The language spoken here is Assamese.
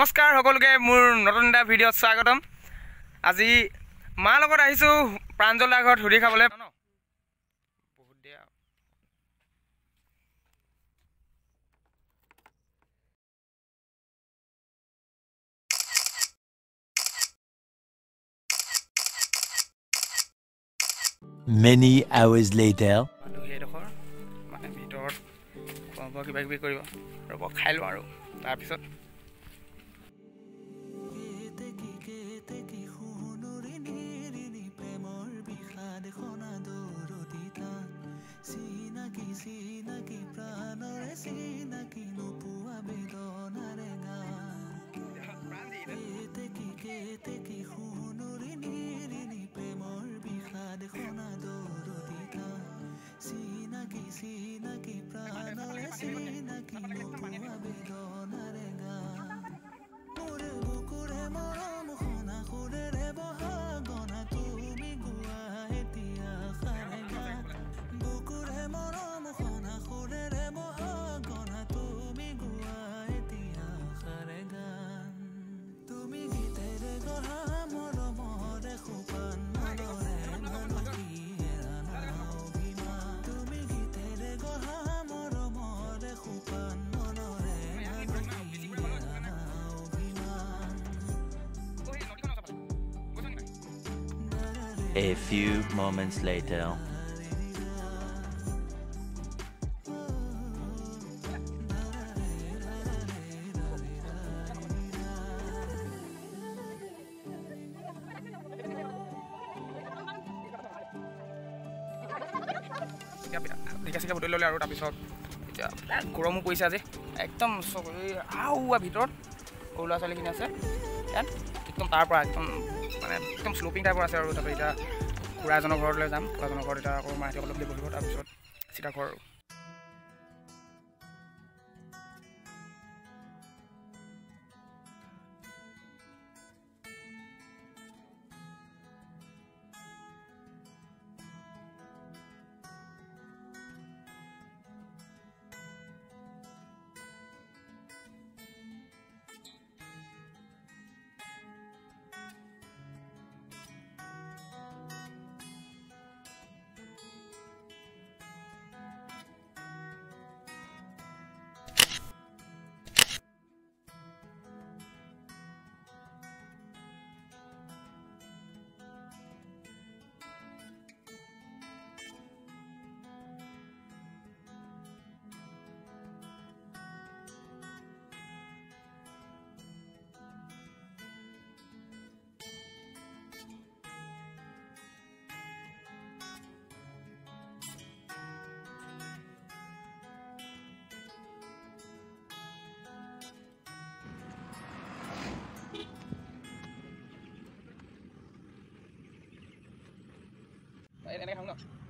নমস্কাৰ সকলোকে মোৰ নতুন এটা ভিডিঅ'ত স্বাগতম। আজি মাৰ লগত আহিছোঁ প্ৰাঞ্জল দাৰ ঘৰত সুধি খাবলৈ। ন? বহুত দিয়া। Many hours later. মানুহ সেইডোখৰ মানে ভিতৰত খোৱা বোৱা কিবা কিবি কৰিব। ৰ'ব খাই লওঁ আৰু। তাৰপিছত চিনাকি চিনাকি প্ৰাণৰে চিনাকি নোপোৱা বেদনাৰে গান। কেতেকি সোণৰি নিৰিণি প্ৰেমৰ বিষাদ সনা দৰদিতা। চিনাকি চিনাকি প্ৰাণৰে চিনাকি A few moments later. গৰমো পৰিছে আজি একদম চব আওৱা ভিতৰত সৰু ল'ৰা ছোৱালীখিনি আছে ইয়াত একদম তাৰ পৰা একদম মানে একদম শ্লপিং টাইপৰ আছে আৰু। তাৰপিছত এতিয়া খুৰা এজনৰ ঘৰলৈ যাম। খুৰাজনৰ ঘৰত এতিয়া আকৌ মাহঁতে অলপ দেৰি বহিব। তাৰপিছত চিধা ঘৰ আৰু এনেকৈ খাওঁ ন